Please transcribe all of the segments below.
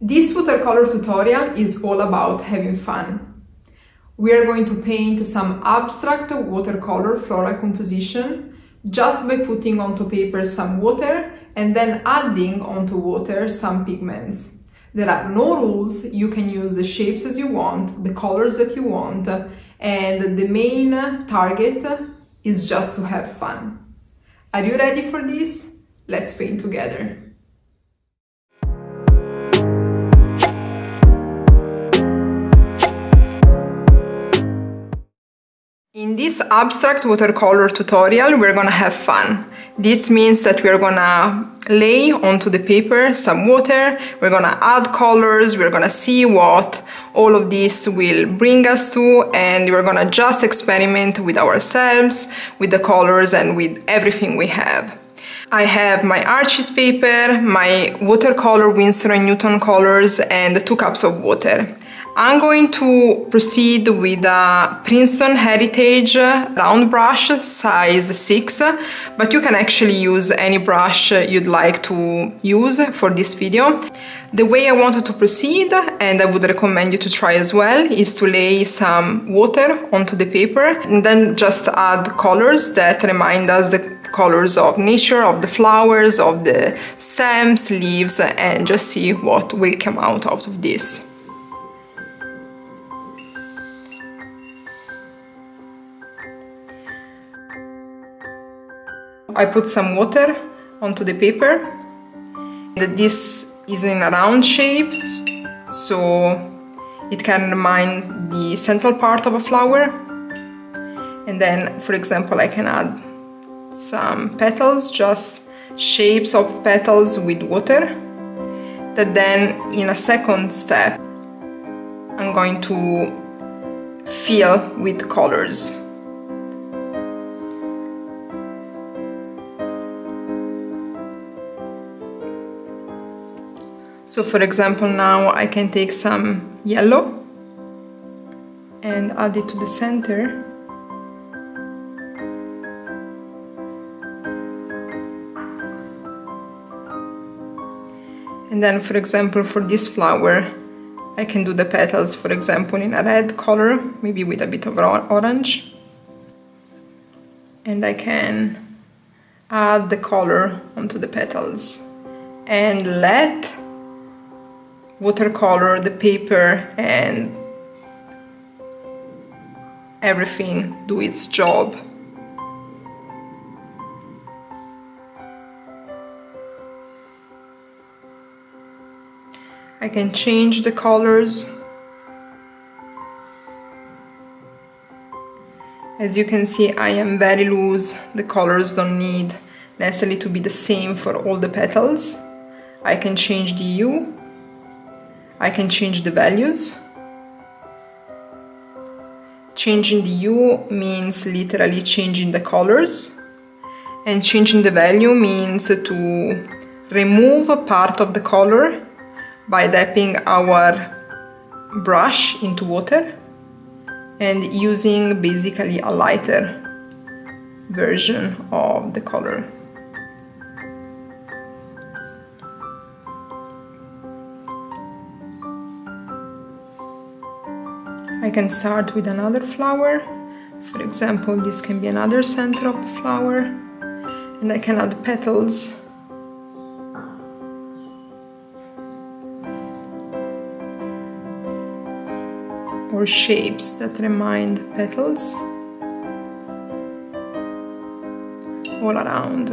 This watercolor tutorial is all about having fun. We are going to paint some abstract watercolor floral composition just by putting onto paper some water and then adding onto water some pigments. There are no rules, you can use the shapes as you want, the colors that you want, and the main target is just to have fun. Are you ready for this? Let's paint together. In this abstract watercolor tutorial, we're gonna have fun. This means that we're gonna lay onto the paper some water, we're gonna add colors, we're gonna see what all of this will bring us to, and we're gonna just experiment with ourselves, with the colors, and with everything we have. I have my Arches paper, my watercolor Winsor & Newton colors, and two cups of water. I'm going to proceed with a Princeton Heritage round brush size 6 but you can actually use any brush you'd like to use for this video. The way I wanted to proceed and I would recommend you to try as well is to lay some water onto the paper and then just add colors that remind us the colors of nature, of the flowers, of the stems, leaves and just see what will come out of this. I put some water onto the paper. This is in a round shape, so it can remind the central part of a flower. And then, for example, I can add some petals, just shapes of petals with water. That then, in a second step, I'm going to fill with colors. So for example, now I can take some yellow and add it to the center. And then, for example, for this flower, I can do the petals, for example, in a red color, maybe with a bit of orange. And I can add the color onto the petals and let watercolor, the paper and everything do its job. I can change the colors. As you can see, I am very loose. The colors don't need necessarily to be the same for all the petals. I can change the hue I can change the values. Changing the hue means literally changing the colors and changing the value means to remove a part of the color by dipping our brush into water and using basically a lighter version of the color. Can start with another flower. For example, this can be another center of the flower. And I can add petals. Or shapes that remind petals. All around.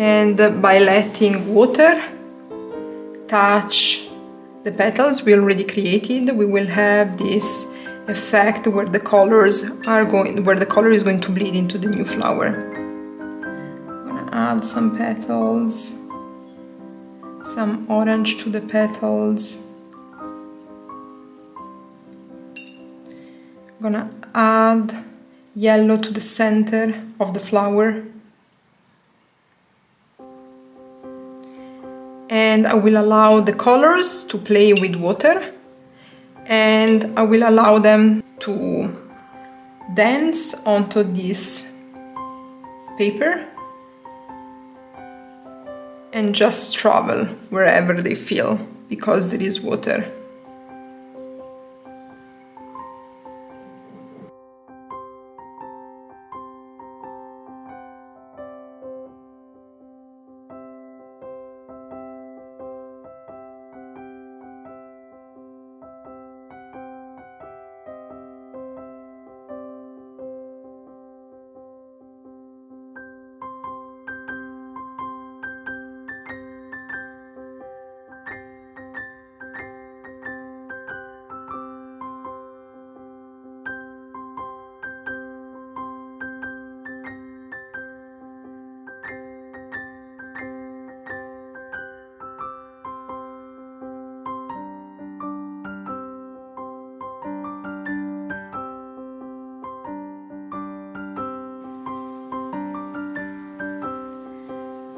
And by letting water touch the petals we already created, we will have this effect where the colors are going, where the color is going to bleed into the new flower. I'm gonna add some petals, some orange to the petals. I'm gonna add yellow to the center of the flower. And I will allow the colors to play with water and I will allow them to dance onto this paper and just travel wherever they feel because there is water.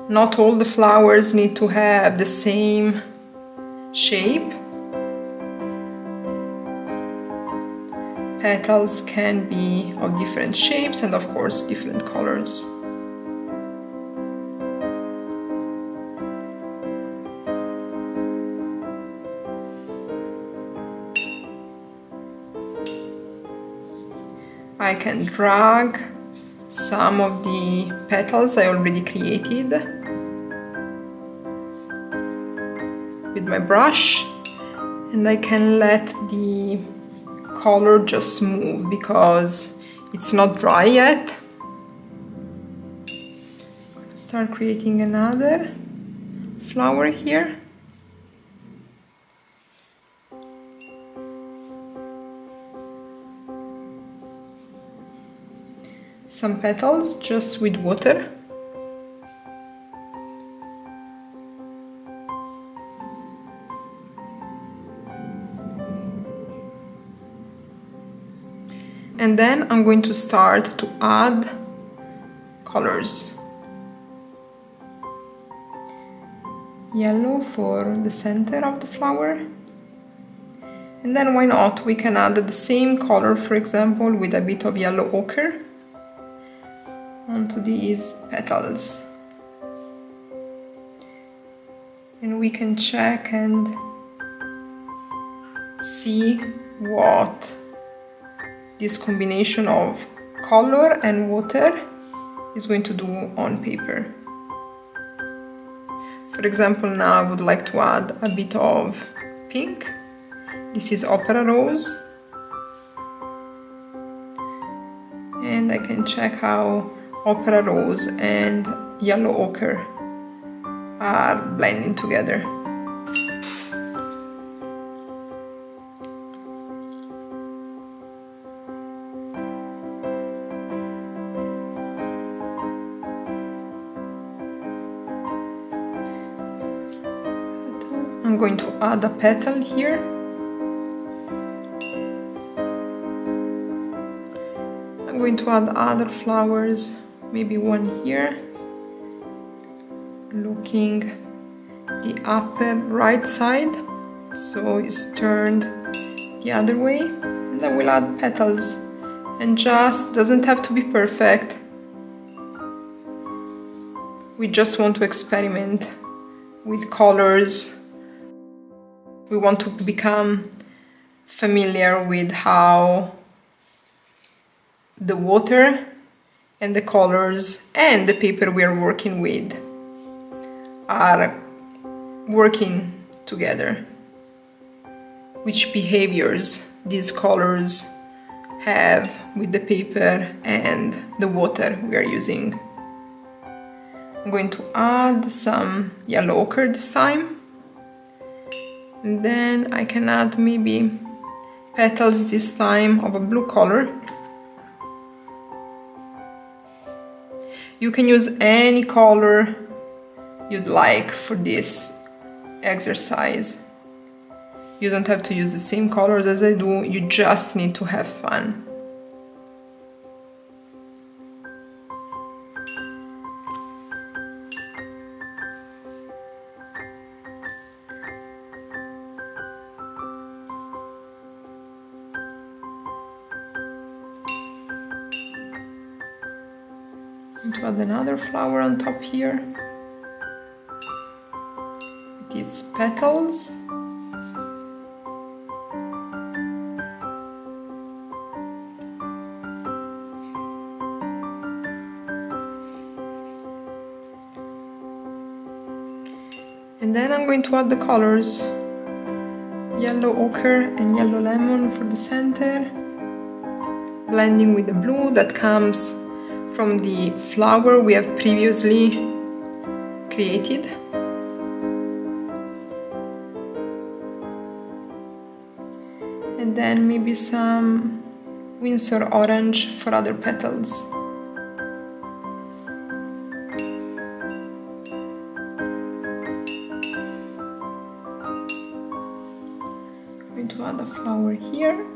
Not all the flowers need to have the same shape. Petals can be of different shapes and of course different colors. I can drag some of the petals I already created my brush and I can let the color just move because it's not dry yet. Start creating another flower here. some petals just with water. And then I'm going to start to add colors. Yellow for the center of the flower. And then why not, we can add the same color, for example, with a bit of yellow ochre onto these petals and we can check and see what this combination of color and water is going to do on paper. For example, now I would like to add a bit of pink. This is Opera Rose. And I can check how opera rose and yellow ochre are blending together. Going to add a petal here. I'm going to add other flowers maybe one here. Looking the upper right side so it's turned the other way. And then we'll add petals. And just doesn't have to be perfect. We just want to experiment with colors we want to become familiar with how the water and the colors and the paper we are working with are working together. Which behaviors these colors have with the paper and the water we are using. I'm going to add some yellow ochre this time. And then I can add maybe petals this time of a blue color You can use any color you'd like for this exercise. You don't have to use the same colors as I do, you just need to have fun. Another flower on top here. With its petals. And then I'm going to add the colors. Yellow ochre and yellow lemon for the center. Blending with the blue that comes from the flower we have previously created. And then maybe some Winsor orange for other petals. I'm going to add a flower here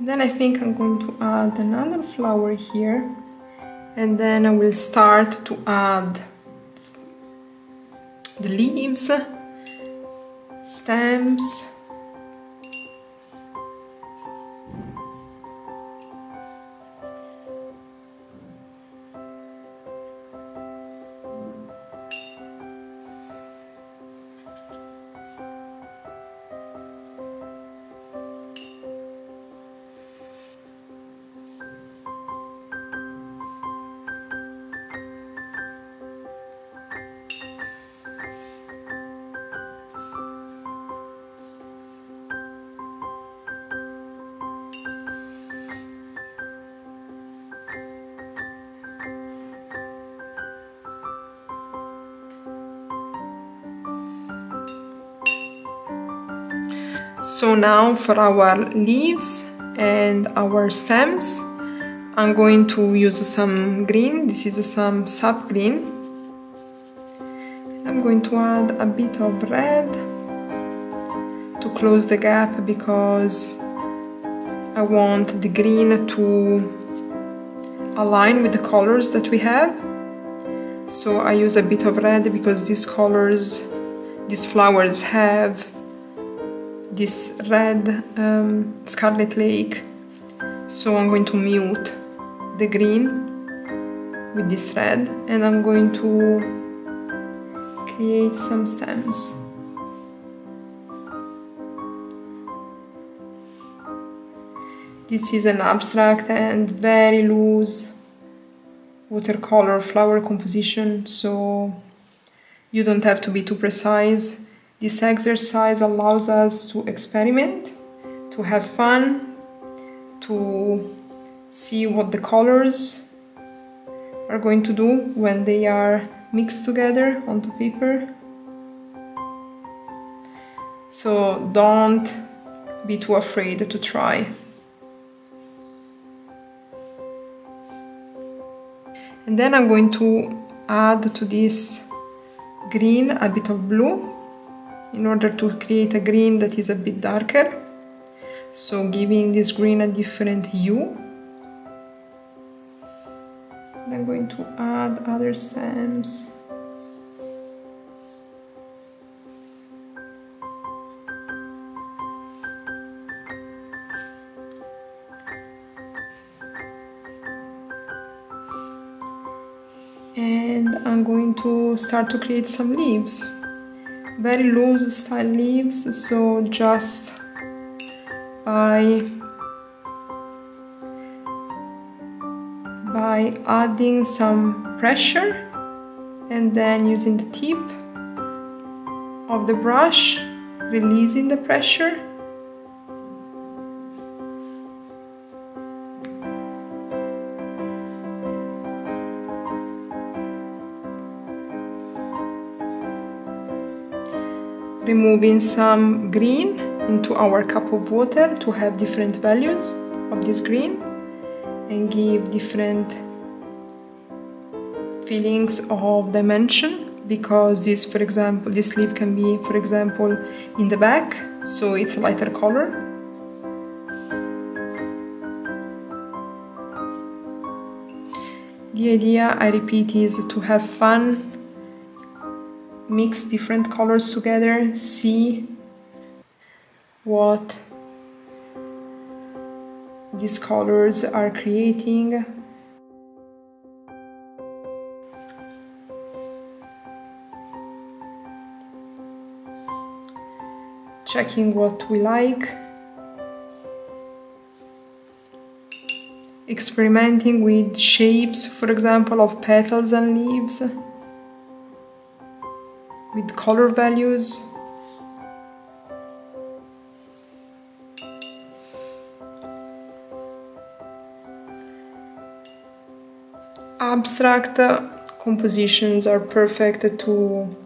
then I think I'm going to add another flower here. And then I will start to add the leaves, stems, So now for our leaves and our stems, I'm going to use some green. This is some sap green. I'm going to add a bit of red to close the gap because I want the green to align with the colors that we have. So I use a bit of red because these colors, these flowers have this red um, scarlet lake so I'm going to mute the green with this red and I'm going to create some stems. This is an abstract and very loose watercolor flower composition so you don't have to be too precise. This exercise allows us to experiment, to have fun, to see what the colors are going to do when they are mixed together onto paper. So don't be too afraid to try. And then I'm going to add to this green a bit of blue in order to create a green that is a bit darker. So giving this green a different hue. And I'm going to add other stems. and I'm going to start to create some leaves very loose style leaves so just by by adding some pressure and then using the tip of the brush releasing the pressure removing some green into our cup of water to have different values of this green and give different feelings of dimension because this for example this leaf can be for example in the back so it's a lighter color. The idea I repeat is to have fun mix different colors together, see what these colors are creating. Checking what we like. Experimenting with shapes, for example, of petals and leaves with color values. Abstract compositions are perfect to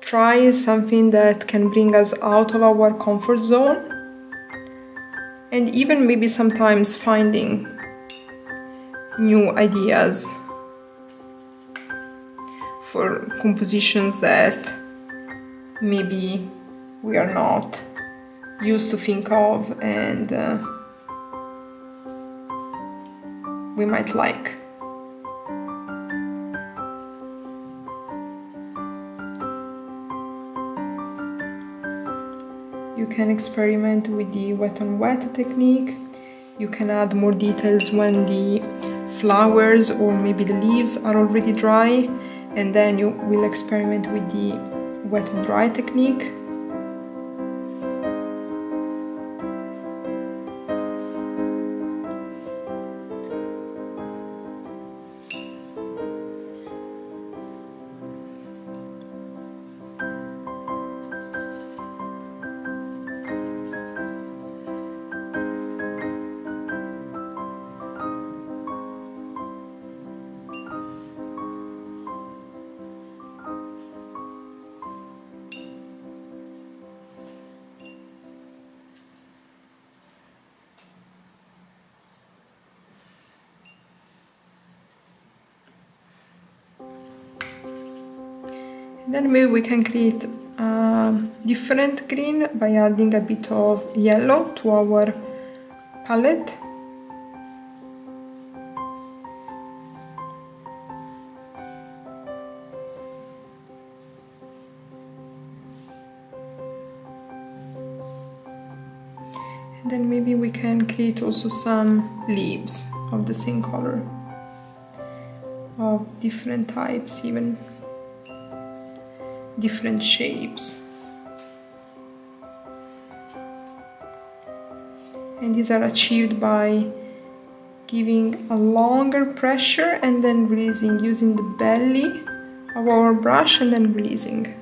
try something that can bring us out of our comfort zone and even maybe sometimes finding new ideas compositions that maybe we are not used to think of and uh, we might like. You can experiment with the wet on wet technique. You can add more details when the flowers or maybe the leaves are already dry and then you will experiment with the wet and dry technique Then maybe we can create a different green by adding a bit of yellow to our palette. And then maybe we can create also some leaves of the same color. of different types even different shapes. And these are achieved by giving a longer pressure and then releasing using the belly of our brush and then releasing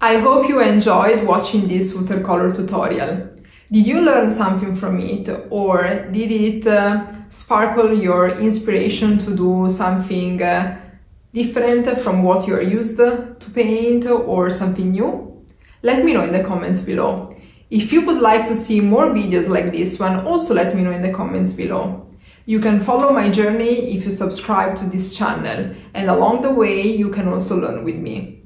I hope you enjoyed watching this watercolor tutorial. Did you learn something from it or did it uh, sparkle your inspiration to do something uh, different from what you're used to paint or something new? Let me know in the comments below. If you would like to see more videos like this one, also let me know in the comments below. You can follow my journey if you subscribe to this channel and along the way you can also learn with me.